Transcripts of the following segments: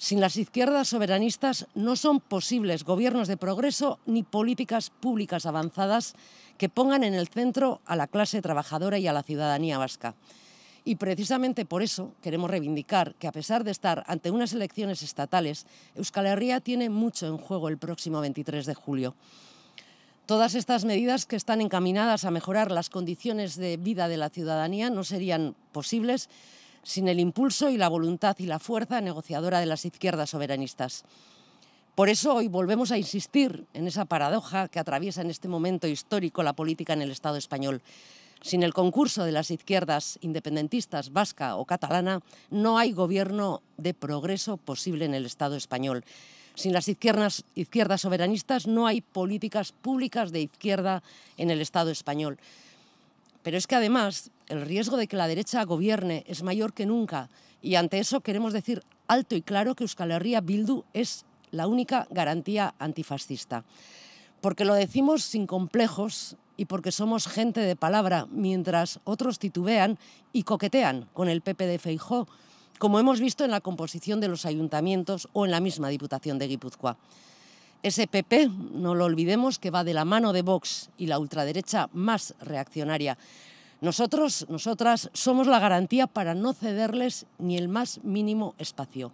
Sin las izquierdas soberanistas no son posibles gobiernos de progreso ni políticas públicas avanzadas que pongan en el centro a la clase trabajadora y a la ciudadanía vasca. Y precisamente por eso queremos reivindicar que a pesar de estar ante unas elecciones estatales, Euskal Herria tiene mucho en juego el próximo 23 de julio. Todas estas medidas que están encaminadas a mejorar las condiciones de vida de la ciudadanía no serían posibles sin el impulso y la voluntad y la fuerza negociadora de las izquierdas soberanistas. Por eso hoy volvemos a insistir en esa paradoja que atraviesa en este momento histórico la política en el Estado español. Sin el concurso de las izquierdas independentistas vasca o catalana, no hay gobierno de progreso posible en el Estado español. Sin las izquierdas, soberanistas no hay políticas públicas de izquierda en el Estado español. Pero es que además el riesgo de que la derecha gobierne es mayor que nunca y ante eso queremos decir alto y claro que Euskal Herria Bildu es la única garantía antifascista. Porque lo decimos sin complejos y porque somos gente de palabra, mientras otros titubean y coquetean con el PP de Feijó, como hemos visto en la composición de los ayuntamientos o en la misma Diputación de Guipúzcoa. Ese no lo olvidemos, que va de la mano de Vox y la ultraderecha más reaccionaria. Nosotros, nosotras, somos la garantía para no cederles ni el más mínimo espacio.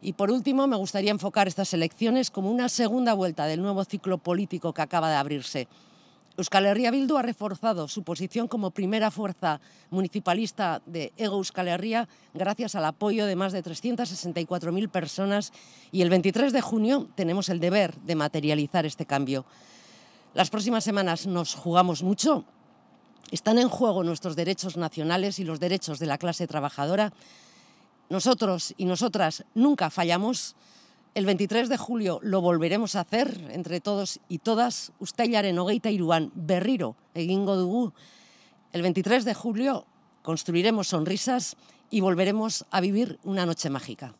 Y por último, me gustaría enfocar estas elecciones como una segunda vuelta del nuevo ciclo político que acaba de abrirse. Euskal Herria Bildu ha reforzado su posición como primera fuerza municipalista de Ego Euskal Herria gracias al apoyo de más de 364.000 personas y el 23 de junio tenemos el deber de materializar este cambio. Las próximas semanas nos jugamos mucho. Están en juego nuestros derechos nacionales y los derechos de la clase trabajadora. Nosotros y nosotras nunca fallamos. El 23 de julio lo volveremos a hacer entre todos y todas. Uztailaren hogeita iruan berriro egingo dugu. El 23 de julio construiremos sonrisas y volveremos a vivir una noche mágica.